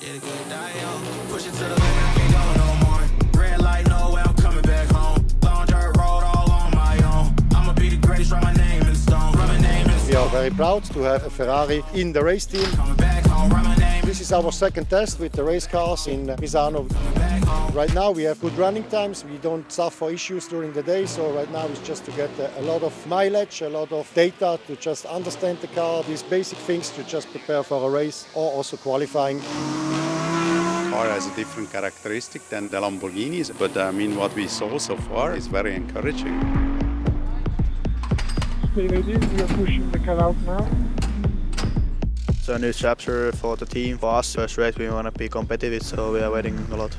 Yeah, the good die young. Push it to the limit, I can't go no more. Red light, no way, I'm coming back home. Long dirt road, all on my own. I'ma be the greatest, write my name in stone. Name in We are very proud to have a Ferrari in the race team. Home, write my name This is our second test with the race cars in Misano. Back home. Right now we have good running times. We don't suffer issues during the day. So right now it's just to get a, a lot of mileage, a lot of data to just understand the car, these basic things to just prepare for a race or also qualifying. car has a different characteristic than the Lamborghinis, but uh, I mean what we saw so far is very encouraging. Stay ready, we are pushing the car out now. So a new chapter for the team. For us, first race we want to be competitive, so we are waiting a lot.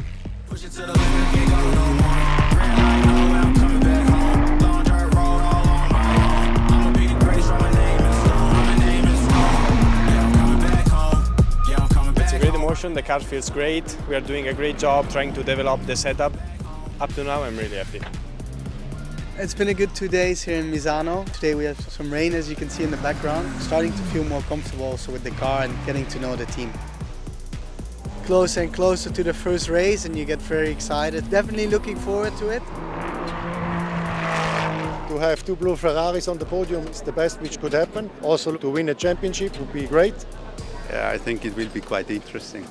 Push it to the limit, can't go no more. Red light, no way, I'm coming back home. Long dirt road, all on my own. I'ma be the greatest, write my name in stone. My name in stone. Yeah, I'm coming back home. Yeah, I'm coming back It's a great emotion. The car feels great. We are doing a great job trying to develop the setup. Up to now, I'm really happy. It's been a good two days here in Misano. Today we have some rain as you can see in the background. Starting to feel more comfortable also with the car and getting to know the team. Closer and closer to the first race and you get very excited. Definitely looking forward to it. To have two blue Ferraris on the podium is the best which could happen. Also to win a championship would be great. Yeah, I think it will be quite interesting.